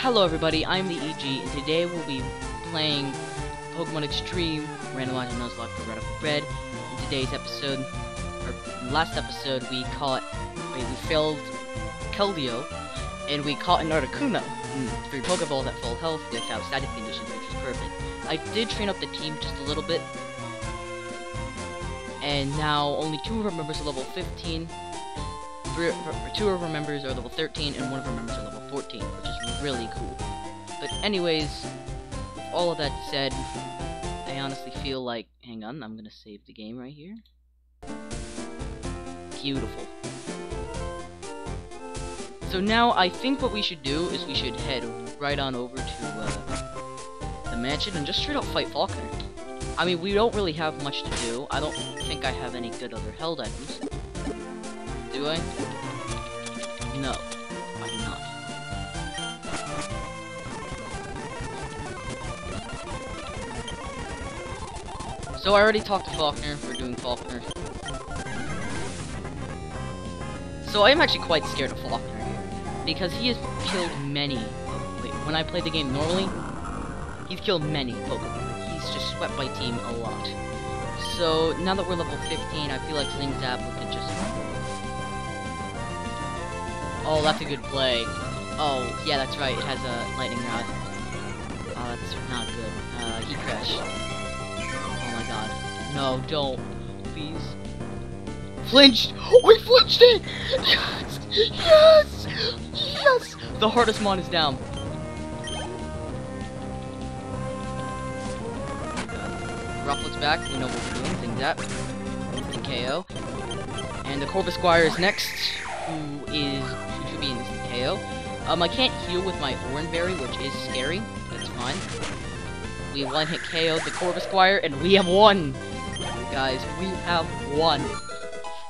Hello everybody, I'm the EG, and today we'll be playing Pokemon Extreme Randomized and Nuzlocke for Red Red. In today's episode, or last episode, we caught, wait, we failed Keldeo, and we caught an Articuno. Mm, three Pokeballs at full health without status conditions, which was perfect. I did train up the team just a little bit, and now only two of our members are level 15, three, two of our members are level 13, and one of our members are level 14, which is really cool. But anyways, all of that said, I honestly feel like, hang on, I'm gonna save the game right here. Beautiful. So now I think what we should do is we should head right on over to uh, the mansion and just straight up fight Falkner. I mean, we don't really have much to do. I don't think I have any good other held items. Do I? No, I do not. So I already talked to Falkner. We're doing Falkner. So I am actually quite scared of Falkner. Because he has killed many. Wait, when I play the game normally, he's killed many Pokemon. He's just swept my team a lot. So now that we're level 15, I feel like Zing Zap could just Oh, that's a good play. Oh, yeah, that's right. It has a lightning rod. Oh, that's not good. Uh, heat crash. Oh my god. No, don't. Please. Flinched! We flinched it! Yes! Yes! Yes! The hardest mon is down. Rufflet's back. We know what we're doing. Things. And KO. And the Corvisquire is next, who is who be in KO. Um, I can't heal with my Oran Berry, which is scary. That's fine. We one hit KO the Corvisquire, and we have won! Guys, we have won!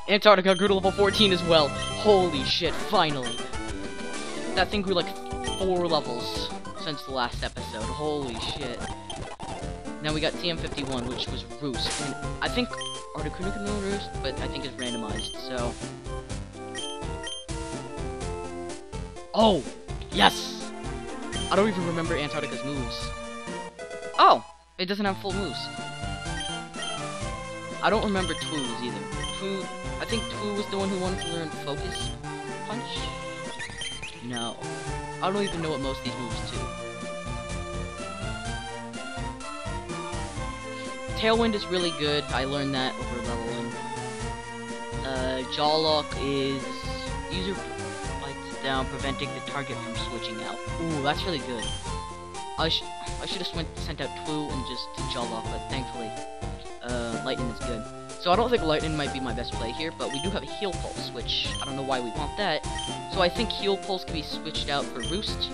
Antarctica grew to level 14 as well. Holy shit, finally. That thing grew like four levels since the last episode. Holy shit. Now we got TM51, which was Roost. And I think Articuno can Roost, but I think it's randomized, so... Oh! Yes! I don't even remember Antarctica's moves. Oh! It doesn't have full moves. I don't remember Twoo's either. Twoo... I think Twoo was the one who wanted to learn Focus Punch? No. I don't even know what most of these moves do. Tailwind is really good. I learned that over leveling. Uh, Jawlock is user lights down, preventing the target from switching out. Ooh, that's really good. I sh I should have sent out Twoo and just Jawlock, but thankfully, uh, Lightning is good. So I don't think Lightning might be my best play here, but we do have a Heal Pulse, which I don't know why we want that. So I think Heal Pulse can be switched out for Roost.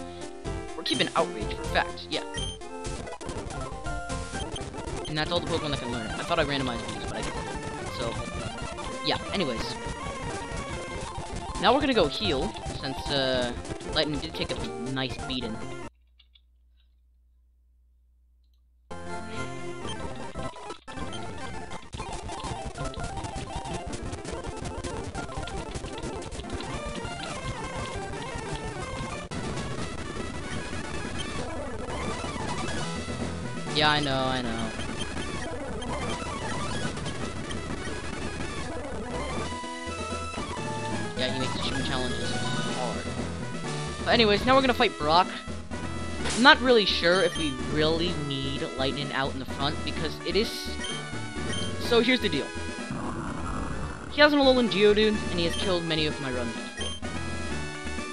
We're keeping Outrage for fact, yeah. And that's all the Pokemon that can learn. I thought I randomized these, but I didn't. So, yeah, anyways. Now we're gonna go heal, since, uh, Lightning did take a nice beating. Yeah, I know, I know. Yeah, he makes challenges hard. But anyways, now we're gonna fight Brock. I'm not really sure if we really need Lightning out in the front, because it is... So here's the deal. He has an Alolan Geodude, and he has killed many of my runs before.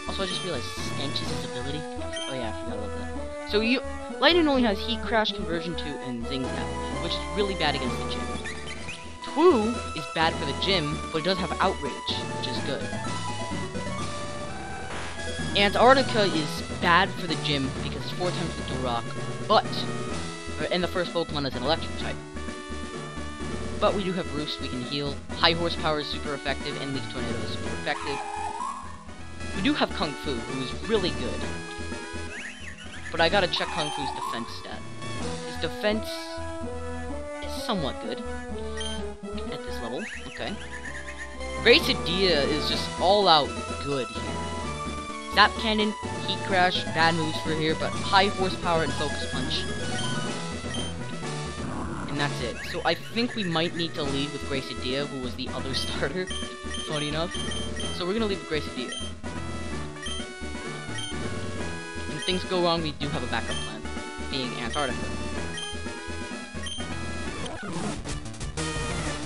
Also, I just realized Stench is his ability. Oh yeah, I forgot about that. So you... Lightning only has Heat Crash, Conversion 2, and Zing Zap, which is really bad against the gym. Twoo is bad for the gym, but it does have Outrage, which is good. Antarctica is bad for the gym because it's four times the rock, but and the first Pokemon is an electric type. But we do have Roost, we can heal. High Horsepower is super effective, and Leaf Tornado is super effective. We do have Kung Fu, who is really good. But I gotta check Kung Fu's defense stat. His defense is somewhat good at this level. Okay. Gracidea is just all out good here. Zap Cannon, Heat Crash, bad moves for here, but high horsepower and Focus Punch. And that's it. So I think we might need to leave with Gracidia, who was the other starter, funny enough. So we're gonna leave with Gracidia. And if things go wrong, we do have a backup plan, being Antarctica.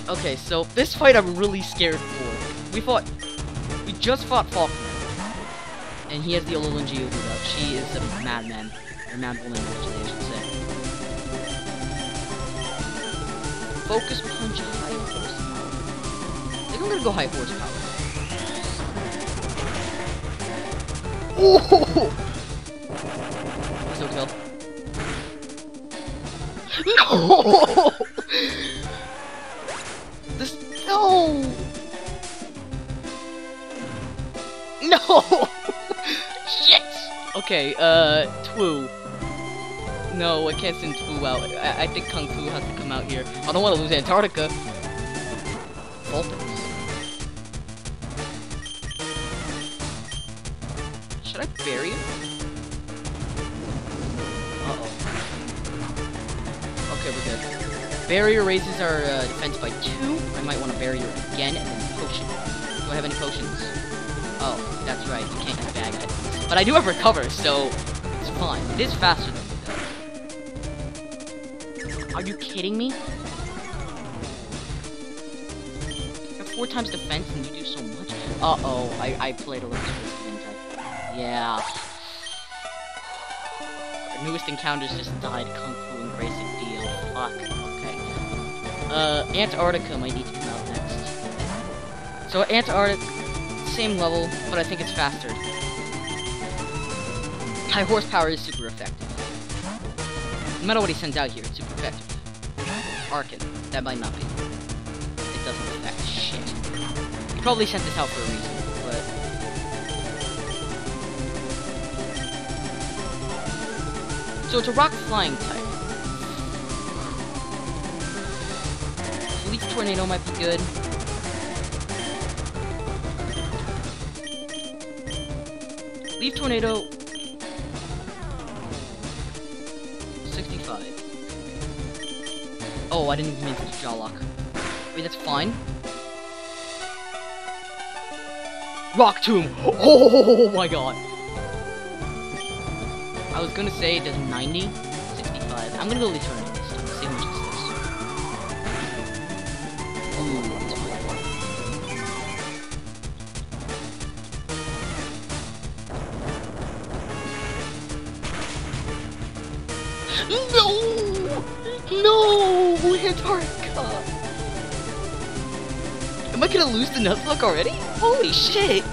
Okay, so this fight I'm really scared for. We fought, we just fought Falkner, and he has the Alolan Geodude She is a madman, or madwoman actually, I should say. Focus Punch high horsepower. I think I'm gonna go high horsepower. Oh! No kill. No! No! No! Shit! Okay, uh, Twoo. No, I can't send Twoo out. I, I think Kung Fu has to come out here. I don't want to lose Antarctica. Vulpix. Should I bury him? Uh-oh. Okay, we're good. Barrier raises our uh, defense by two. I might want to barrier again, and then potion. Do I have any potions? Oh, that's right. You can't get bag. But I do have recover, so it's fine. It is faster than Are you kidding me? Four times defense, and you do so much. Uh-oh, I, I played a little twisted, Yeah. Our newest encounters just died Kung Fu and Grayson Deal. Fuck. Uh, Antarctica might need to come out next. So Antarctica, same level, but I think it's faster. High horsepower is super effective. No matter what he sends out here, it's super effective. Archen, that might not be. It doesn't affect shit. He probably sent this out for a reason. So it's a rock flying type. Leaf Tornado might be good. Leaf Tornado... 65. Oh, I didn't even make to Jawlock. Wait, that's fine. Rock Tomb! Oh my god! I was gonna say it does 90, 65. I'm gonna go Leaf Tornado. No! No! Antarctica! Am I gonna lose the Nuzlocke already? Holy shit!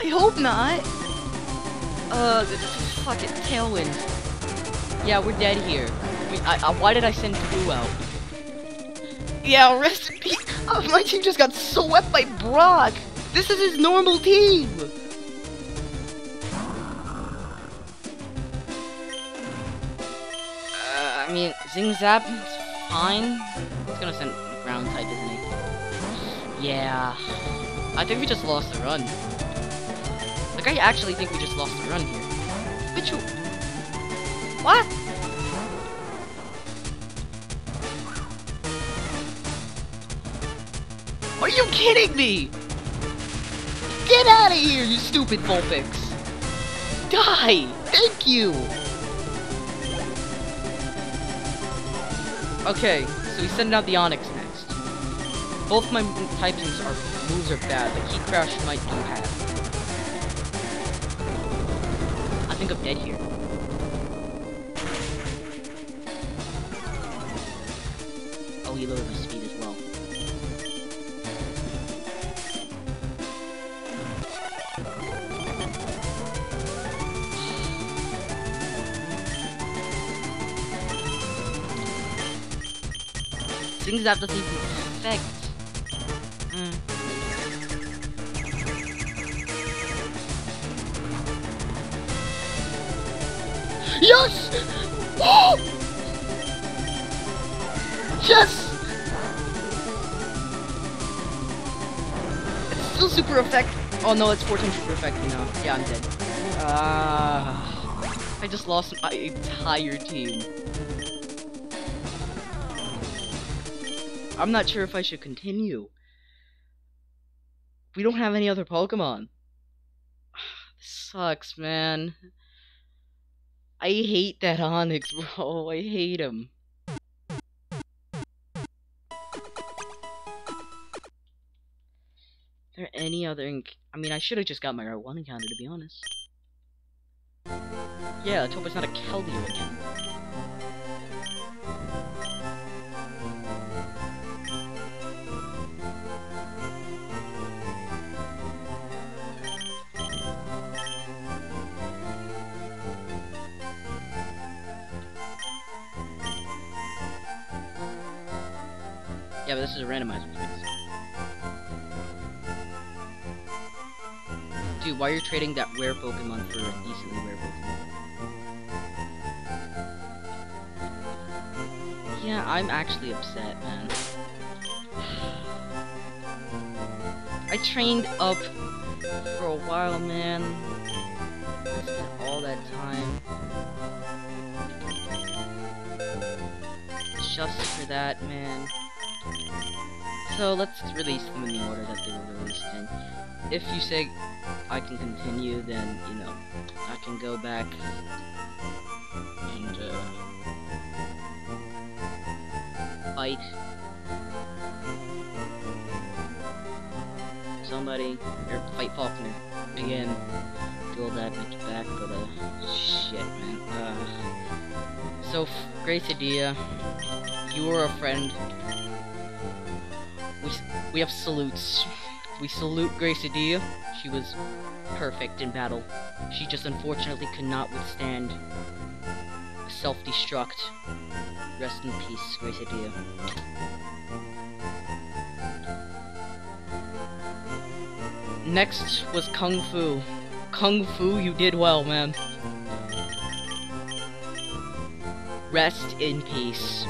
I hope not! Uh, fucking Tailwind. Yeah, we're dead here. Wait, I, I, why did I send Blue out? Yeah, rest. Oh, my team just got swept by Brock. This is his normal team. I mean, Zing Zap is fine. He's gonna send ground type, isn't he? Yeah. I think we just lost the run. Like, I actually think we just lost the run here. Bitch, What? Are you kidding me? Get out of here, you stupid Vulpix! Die! Thank you! Okay, so we send out the Onix next. Both my typings are moves are bad. The Heat Crash might do half. I think I'm dead here. Things that doesn't even affect. Mm. Yes! yes! It's still super effective. Oh no, it's 4 times super effective now. Yeah, I'm dead. Ah, I just lost my entire team. I'm not sure if I should continue. We don't have any other Pokemon. This sucks, man. I hate that Onix, bro. I hate him. Are there any other... I mean, I should have just got my R1 encounter, to be honest. Yeah, it's not a Keldeo again. Yeah, but this is a randomizer space. Dude, why are you trading that rare Pokemon for a decently rare Pokemon? Yeah, I'm actually upset, man. I trained up for a while, man. I spent all that time. Just for that, man. So let's release them in the order that they were released in. If you say I can continue, then, you know, I can go back and, uh, fight somebody, or fight Falkner again, do all that bitch back, but, uh, shit, man, uh, so, great idea, you were a friend, we, have salutes. We salute Gracidea. She was perfect in battle. She just unfortunately could not withstand self-destruct. Rest in peace, Gracidea. Next was Kung Fu. Kung Fu, you did well, man. Rest in peace.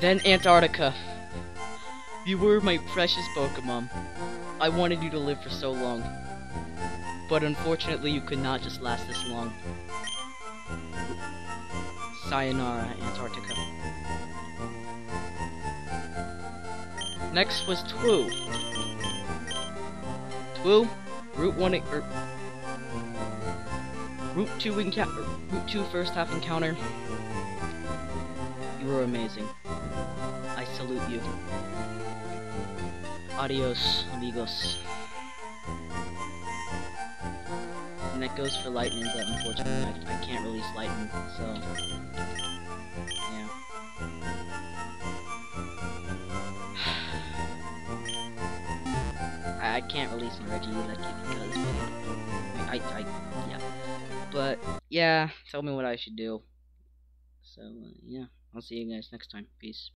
Then Antarctica. You were my precious Pokemon. I wanted you to live for so long. But unfortunately, you could not just last this long. Sayonara, Antarctica. Next was Twu. Twu, Route 1, er, Route 2 encounter, Route 2 first half encounter. You were amazing. Salute you. Adios, amigos. And that goes for Lightning, but unfortunately I, I can't release Lightning, so... Yeah. I, can't release my Regieleki because... I, I, yeah. But, yeah, tell me what I should do. So, uh, yeah. I'll see you guys next time. Peace.